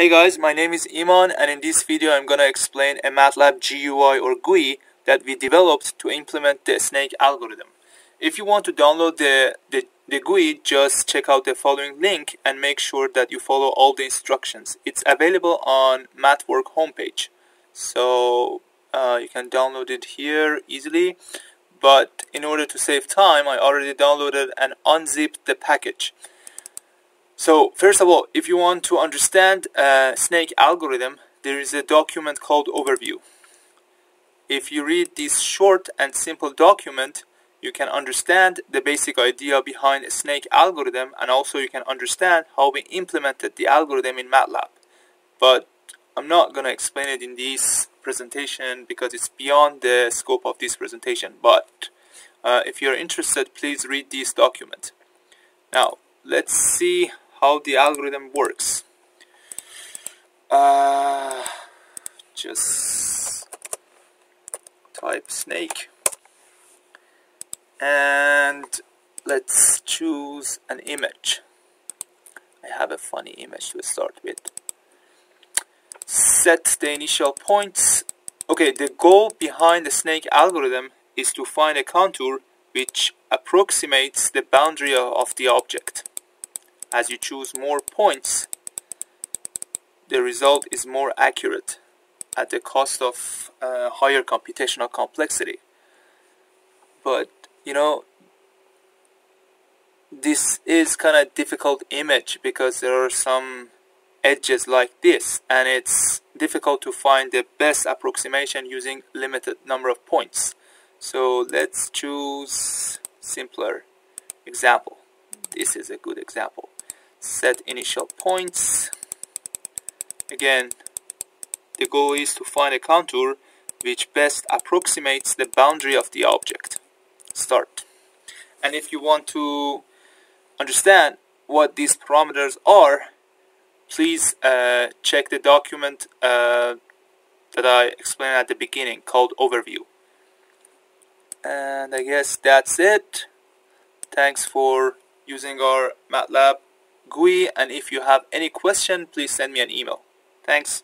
Hey guys, my name is Iman and in this video I'm gonna explain a MATLAB GUI or GUI that we developed to implement the snake algorithm. If you want to download the, the, the GUI, just check out the following link and make sure that you follow all the instructions. It's available on MathWork homepage. So uh, you can download it here easily. But in order to save time, I already downloaded and unzipped the package. So first of all, if you want to understand a snake algorithm, there is a document called overview. If you read this short and simple document, you can understand the basic idea behind a snake algorithm and also you can understand how we implemented the algorithm in MATLAB. But I'm not going to explain it in this presentation because it's beyond the scope of this presentation. But uh, if you're interested, please read this document. Now, let's see how the algorithm works. Uh, just type snake and let's choose an image. I have a funny image to start with. Set the initial points. Okay, the goal behind the snake algorithm is to find a contour which approximates the boundary of the object as you choose more points, the result is more accurate at the cost of uh, higher computational complexity. But, you know, this is kind of difficult image because there are some edges like this and it's difficult to find the best approximation using limited number of points. So let's choose simpler example. This is a good example set initial points. Again the goal is to find a contour which best approximates the boundary of the object. Start. And if you want to understand what these parameters are please uh, check the document uh, that I explained at the beginning called overview. And I guess that's it. Thanks for using our MATLAB GUI and if you have any question please send me an email. Thanks.